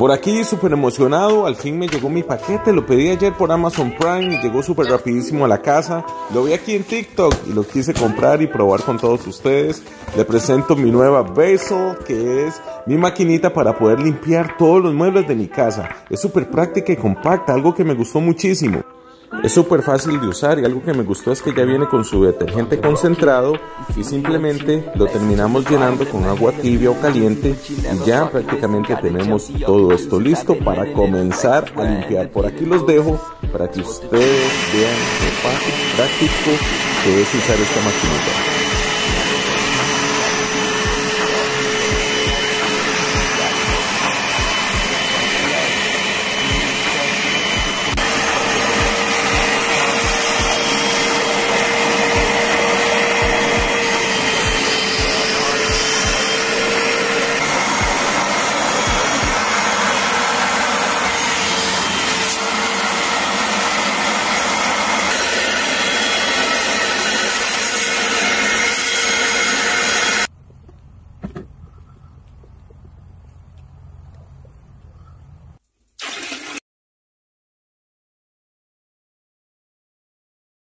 Por aquí súper emocionado, al fin me llegó mi paquete, lo pedí ayer por Amazon Prime y llegó súper rapidísimo a la casa. Lo vi aquí en TikTok y lo quise comprar y probar con todos ustedes. Le presento mi nueva Basil, que es mi maquinita para poder limpiar todos los muebles de mi casa. Es súper práctica y compacta, algo que me gustó muchísimo. Es súper fácil de usar y algo que me gustó es que ya viene con su detergente concentrado y simplemente lo terminamos llenando con agua tibia o caliente y ya prácticamente tenemos todo esto listo para comenzar a limpiar. Por aquí los dejo para que ustedes vean lo práctico que es usar esta maquinita.